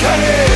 Kenny!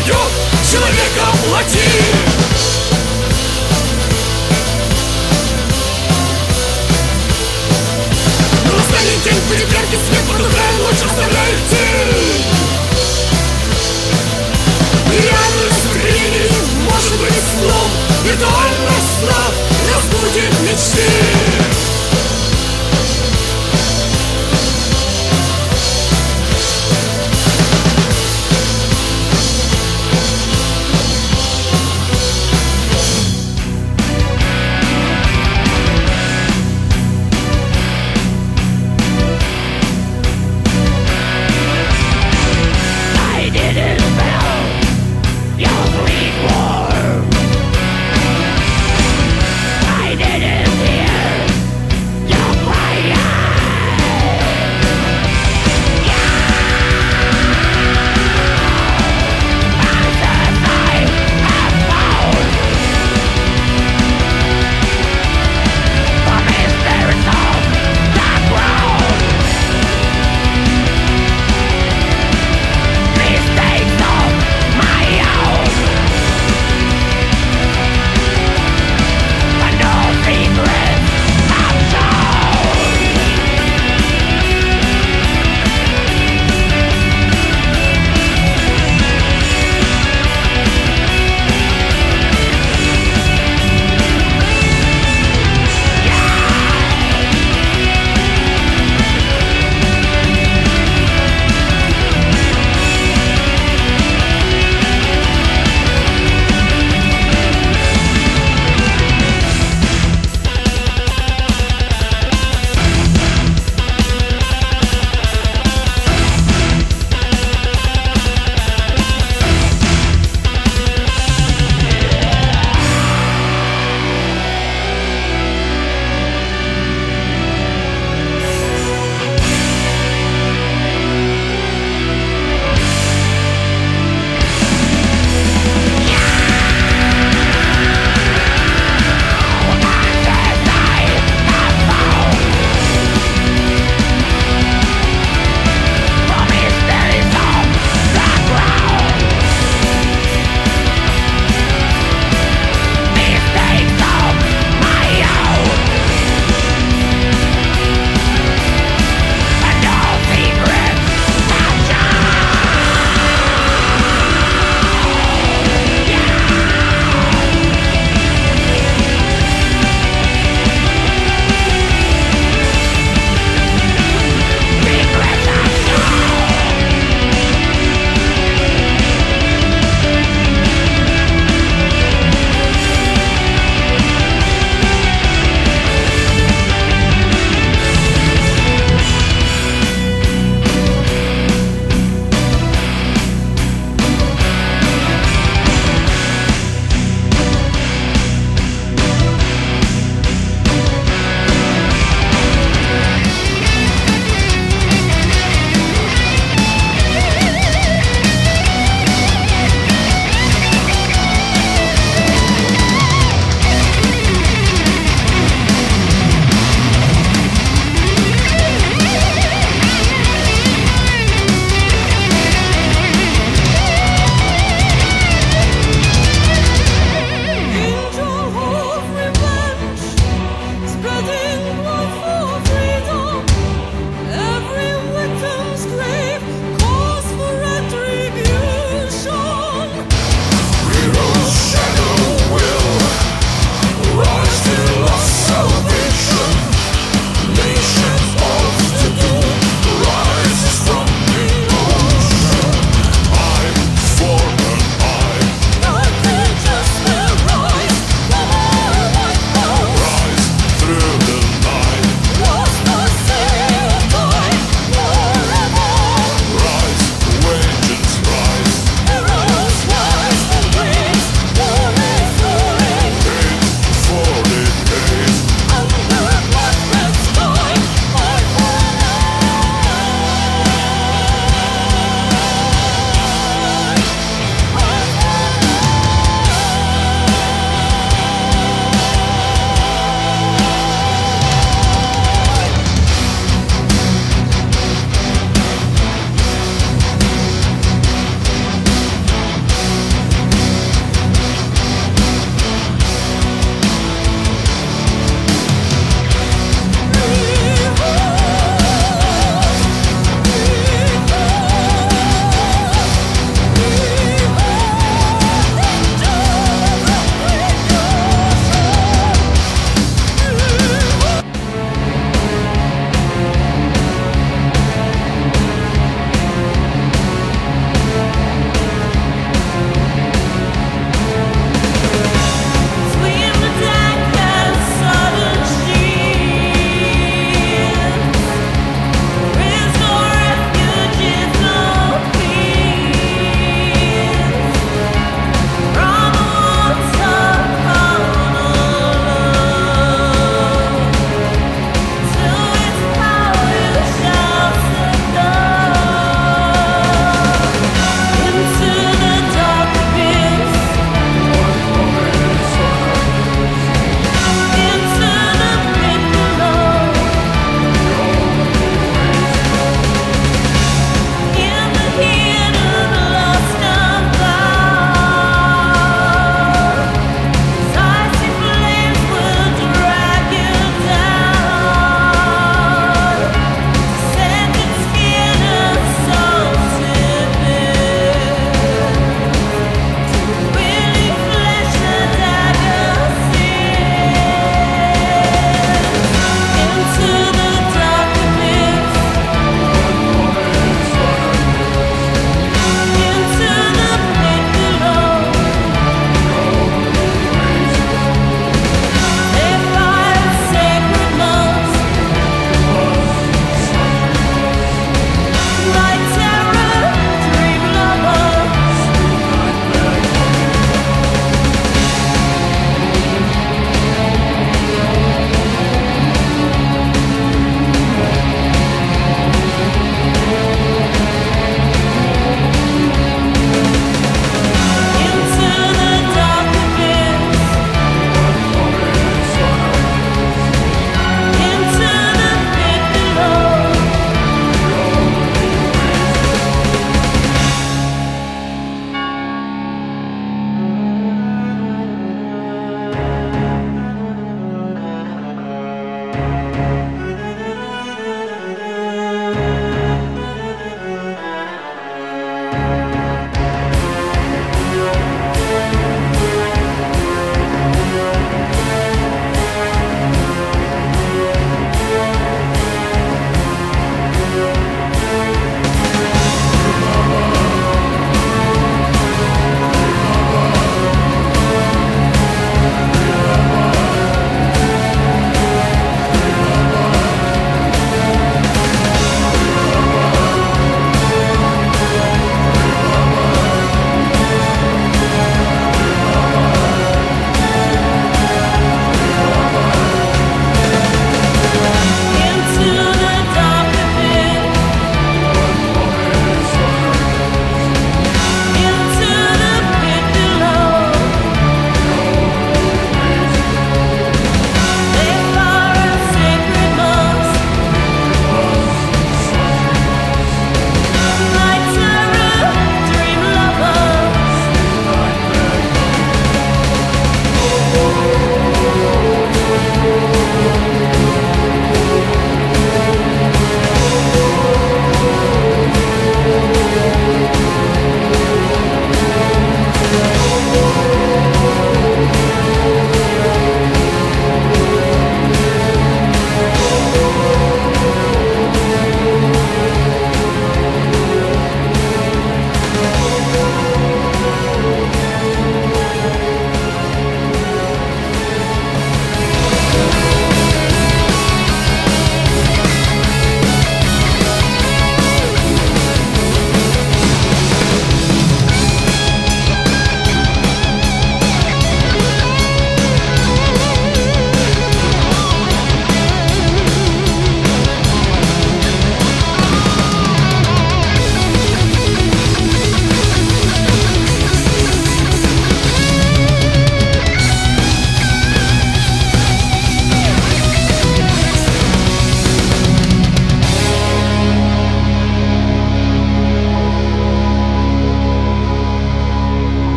идет